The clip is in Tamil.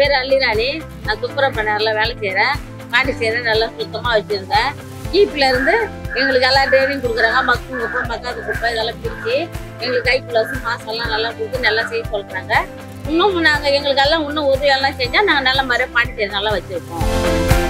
பேர் அள்ளிராணி நான் துப்புரப்பணியாரில் வேலை செய்கிறேன் பாண்டிச்சேரி நல்லா சுத்தமாக வச்சுருந்தேன். கீப்லேருந்து எங்களுக்கு எல்லாம் ட்ரைனிங் கொடுக்குறாங்க. மக்கும் குப்பை மக்காத குப்பை இதெல்லாம் பிரித்து எங்களுக்கு கை ப்ளஸ் மாசெல்லாம் நல்லா கொடுத்து நல்லா செய்ய சொல்கிறாங்க இன்னும் நாங்கள் எங்களுக்கெல்லாம் இன்னும் உதவியெல்லாம் செஞ்சால் நாங்கள் நல்ல மாதிரியாக பாண்டிச்சேரி நல்லா வச்சுருக்கோம்.